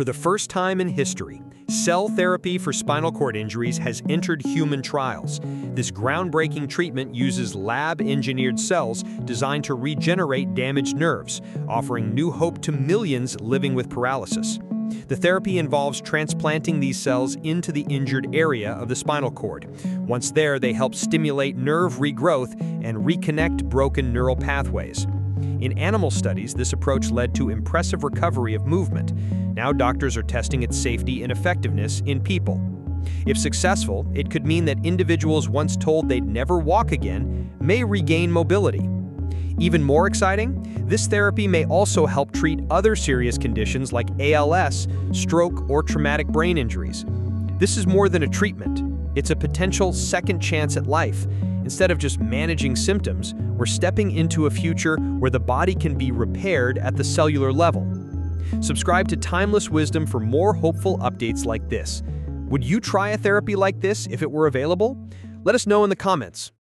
For the first time in history, cell therapy for spinal cord injuries has entered human trials. This groundbreaking treatment uses lab-engineered cells designed to regenerate damaged nerves, offering new hope to millions living with paralysis. The therapy involves transplanting these cells into the injured area of the spinal cord. Once there, they help stimulate nerve regrowth and reconnect broken neural pathways. In animal studies, this approach led to impressive recovery of movement. Now doctors are testing its safety and effectiveness in people. If successful, it could mean that individuals once told they'd never walk again may regain mobility. Even more exciting, this therapy may also help treat other serious conditions like ALS, stroke, or traumatic brain injuries. This is more than a treatment. It's a potential second chance at life. Instead of just managing symptoms, we're stepping into a future where the body can be repaired at the cellular level. Subscribe to Timeless Wisdom for more hopeful updates like this. Would you try a therapy like this if it were available? Let us know in the comments.